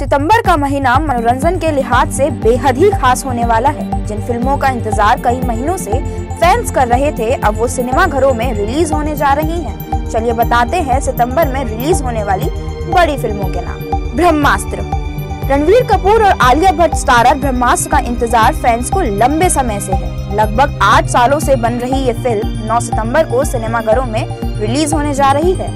सितंबर का महीना मनोरंजन के लिहाज से बेहद ही खास होने वाला है। जिन फ़िल्मों का इंतज़ार कई महीनों से फैंस कर रहे थे, अब वो सिनेमा घरों में रिलीज़ होने जा रही हैं। चलिए बताते हैं सितंबर में रिलीज़ होने वाली बड़ी फ़िल्मों के नाम। ब्रह्मास्त्र। रणवीर कपूर और आलिया भट्ट स्टारर ब्रह्मास्त्र का इंतज़ार फैंस को लंबे समय से है। लगभग आठ सालों से बन रही ये फ़िल्म 9 सितंबर को सिनेमाघरों में रिलीज़ होने जा रही है।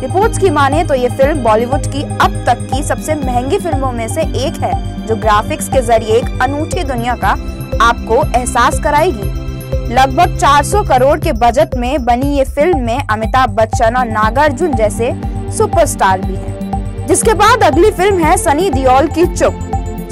रिपोर्ट्स की माने तो ये फ़िल्म बॉलीवुड की अब तक की सबसे महँगी फ़िल्मों में से एक है, जो ग्राफिक्स के ज़रिए एक अनूठी दुनिया का आपको एहसास कराएगी। लगभग 400 करोड़ के बजट में बनी ये फ़िल्म में अमिताभ बच्चन और नागार्जुन जैसे सुपरस्टार भी हैं। जिसके बाद अगली फ़िल्म है सनी दियोल की चुप।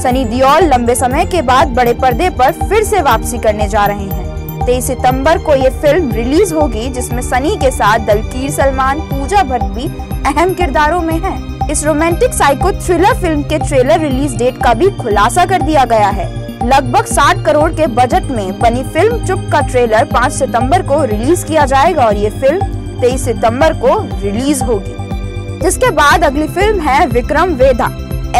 सनी दियोल लंबे समय के बाद बड़े पर्दे पर फिर से वापसी करने जा रहे हैं। तेईस सितंबर को ये फ़िल्म रिलीज़ होगी, जिसमें सनी के साथ दलकीर सलमान, पूजा भट्ट भी अहम किरदारों में है। इस रोमांटिक साइको थ्रिलर फ़िल्म के ट्रेलर रिलीज़ डेट का भी खुलासा कर दिया गया है। लगभग 60 करोड़ के बजट में बनी फ़िल्म चुप का ट्रेलर 5 सितंबर को रिलीज़ किया जाएगा और ये फ़िल्म 23 सितंबर को रिलीज़ होगी। जिसके बाद अगली फ़िल्म है विक्रम वेदा।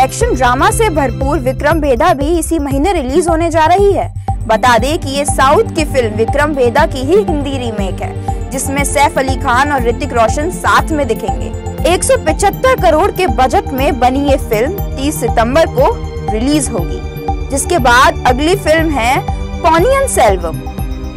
एक्शन ड्रामा से भरपूर विक्रम वेदा भी इसी महीने रिलीज़ होने जा रही है। बता दें कि ये साउथ की फ़िल्म विक्रम वेदा की ही हिंदी रीमेक है, जिसमें सैफ अली खान और ऋतिक रोशन साथ में दिखेंगे। 175 करोड़ के बजट में बनी ये फ़िल्म 30 सितंबर को रिलीज़ होगी, जिसके बाद अगली फ़िल्म है पॉनियन सेल्वम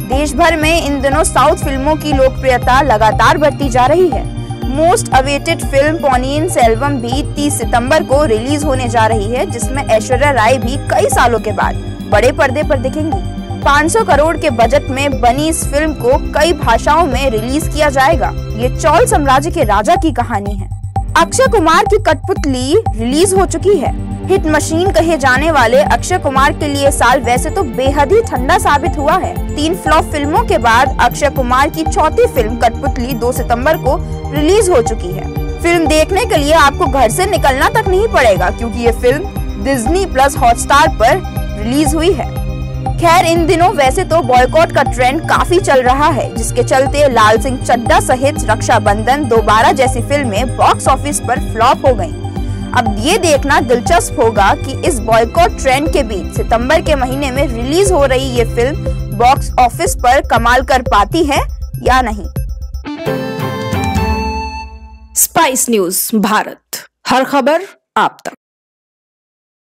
देश भर में इन दिनों साउथ फ़िल्मों की लोकप्रियता लगातार बढ़ती जा रही है। Most awaited film Ponniyin Selvan भी 30 सितंबर को रिलीज़ होने जा रही है, जिसमें ऐश्वर्या राय भी कई सालों के बाद बड़े पर्दे पर दिखेंगी। 500 करोड़ के बजट में बनी इस फ़िल्म को कई भाषाओं में रिलीज़ किया जाएगा। ये चौल साम्राज्य के राजा की कहानी है। अक्षय कुमार की कठपुतली रिलीज़ हो चुकी है। हिट मशीन कहे जाने वाले अक्षय कुमार के लिए साल वैसे तो बेहद ही ठंडा साबित हुआ है। तीन फ्लॉप फ़िल्मों के बाद अक्षय कुमार की चौथी फ़िल्म कठपुतली 2 सितंबर को रिलीज़ हो चुकी है। फ़िल्म देखने के लिए आपको घर से निकलना तक नहीं पड़ेगा, क्योंकि ये फ़िल्म डिज्नी प्लस हॉटस्टार पर रिलीज़ हुई है। खैर, इन दिनों वैसे तो बॉयकॉट का ट्रेंड काफ़ी चल रहा है, जिसके चलते लाल सिंह चड्डा सहित रक्षाबंधन दोबारा जैसी फ़िल्में बॉक्स ऑफ़िस पर फ्लॉप हो गई अब ये देखना दिलचस्प होगा कि इस बॉयकॉट ट्रेंड के बीच सितंबर के महीने में रिलीज़ हो रही ये फ़िल्म बॉक्स ऑफ़िस पर कमाल कर पाती है या नहीं? स्पाइस न्यूज़ भारत हर खबर आप तक।